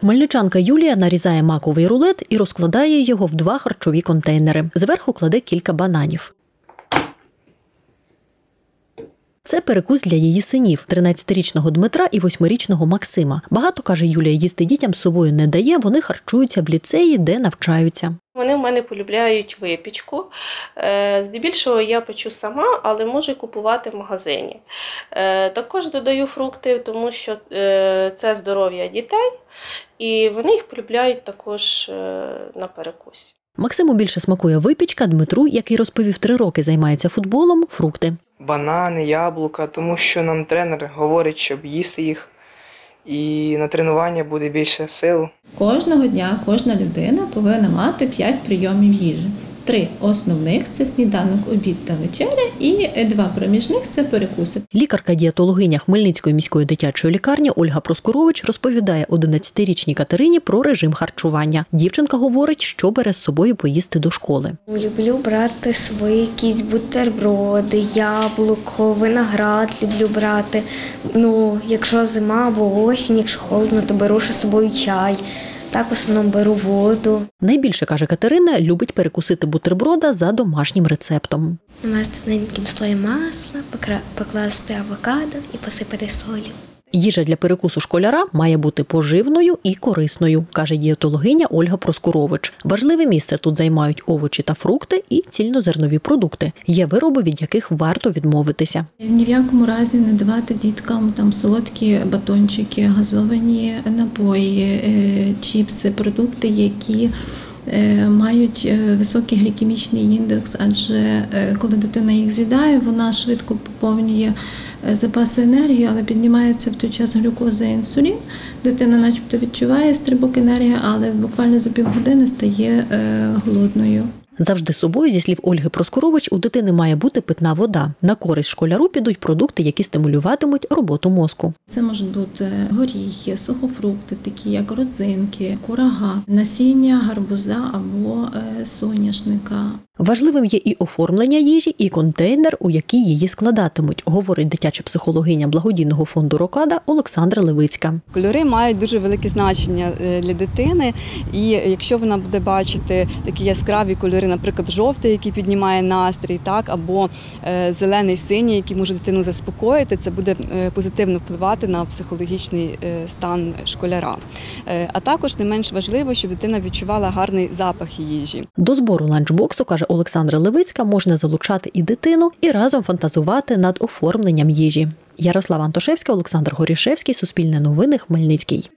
Хмельничанка Юлія нарізає маковий рулет і розкладає його в два харчові контейнери. Зверху кладе кілька бананів. Це перекус для її синів 13-річного Дмитра і 8-річного Максима. Багато каже Юлія, їсти дітям собою не дає. Вони харчуються в ліцеї, де навчаються. Вони в мене полюбляють випічку. Е, Здебільшого я печу сама, але можу купувати в магазині. Е, Також додаю фрукти, тому що е, це здоров'я дітей, і вони їх полюбляють також на перекусі. Максиму більше смакує випічка, Дмитру, який розповів три роки займається футболом, фрукти. банани, яблука, тому що нам тренер говорить, щоб їсти їх. І на тренування буде більше сил. Кожного дня кожна людина повинна мати 5 прийомів їжі. Три основних це сніданок, обід та вечеря, і два проміжних це перекуси. Лікарка-дієтологиня Хмельницької міської дитячої лікарні Ольга Проскурович розповідає 11-річній Катерині про режим харчування. Дівчинка говорить, що бере з собою поїсти до школи. Люблю брати свої якісь бутерброди, яблуко, виноград люблю брати. Ну, якщо зима або осінь, якщо холодно, то беру з собою чай. Так в основному беру воду. Найбільше каже Катерина, любить перекусити бутерброда за домашнім рецептом. Намасти тоненьким слоєм масла, покласти авокадо і посипати солью. Їжа для перекусу школяра має бути поживною і корисною, каже дієтологиня Ольга Проскурович. Важливе місце тут займають овочі та фрукти і цільнозернові продукти. Є вироби, від яких варто відмовитися. Ні в якому разі не давати діткам там солодкі батончики, газовані напої, е, чіпси, продукти, які е, мають е, високий глікемічний індекс, адже коли дитина їх з'їдає, вона швидко поповнює запаси енергії, але піднімається в той час глюкоза і інсулін. Дитина, начебто, відчуває стрибок енергії, але буквально за півгодини стає е, голодною. Завжди собою, зі слів Ольги Проскурович, у дитини має бути питна вода. На користь школяру підуть продукти, які стимулюватимуть роботу мозку. Це можуть бути горіхи, сухофрукти, такі як родзинки, курага, насіння гарбуза або е, соняшника. Важливим є і оформлення їжі, і контейнер, у який її складатимуть, говорить дитяча психологиня благодійного фонду Рокада Олександра Левицька. Кольори мають дуже велике значення е, для дитини, і якщо вона буде бачити такі яскраві кольори, наприклад, жовтий, який піднімає настрій, так або е, зелений синій, який може дитину заспокоїти, це буде е, позитивно впливати на психологічний е, стан школяра. А також не менш важливо, щоб дитина відчувала гарний запах їжі. До збору ланчбоксу, каже Олександра Левицька, можна залучати і дитину, і разом фантазувати над оформленням їжі. Ярослава Антошевська, Олександр Горішевський, Суспільне новини, Хмельницький.